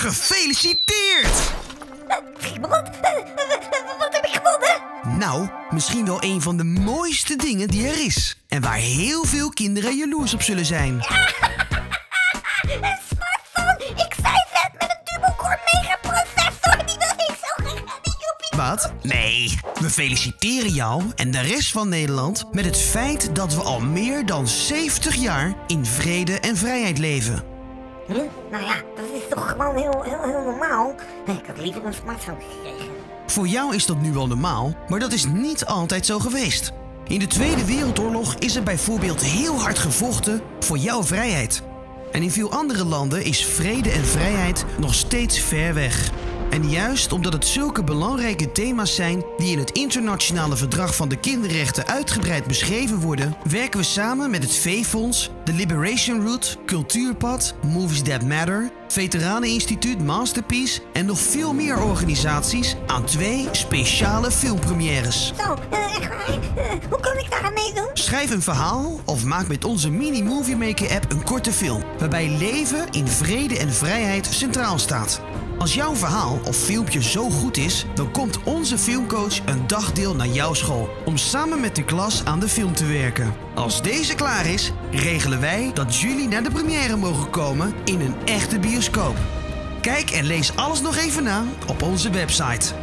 Gefeliciteerd! Wat? Wat heb ik gewonnen? Nou, misschien wel een van de mooiste dingen die er is. En waar heel veel kinderen jaloers op zullen zijn. Een smartphone! Ik zei net met een dubbelcore megaprocessor. Die wil ik zo graag hebben, joepie. Wat? Nee. We feliciteren jou en de rest van Nederland met het feit dat we al meer dan 70 jaar in vrede en vrijheid leven. Huh? Nou ja, dat is toch gewoon heel, heel, heel normaal. Ik had liever een smartphone gekregen. Voor jou is dat nu wel normaal, maar dat is niet altijd zo geweest. In de Tweede Wereldoorlog is er bijvoorbeeld heel hard gevochten voor jouw vrijheid. En in veel andere landen is vrede en vrijheid nog steeds ver weg. En juist omdat het zulke belangrijke thema's zijn die in het internationale verdrag van de kinderrechten uitgebreid beschreven worden, werken we samen met het V-Fonds, de Liberation Route, Cultuurpad, Movies That Matter, Veteraneninstituut Masterpiece en nog veel meer organisaties aan twee speciale filmpremières. Zo, eh, Schrijf een verhaal of maak met onze Mini Movie Maker app een korte film waarbij leven in vrede en vrijheid centraal staat. Als jouw verhaal of filmpje zo goed is, dan komt onze filmcoach een dagdeel naar jouw school om samen met de klas aan de film te werken. Als deze klaar is, regelen wij dat jullie naar de première mogen komen in een echte bioscoop. Kijk en lees alles nog even na op onze website.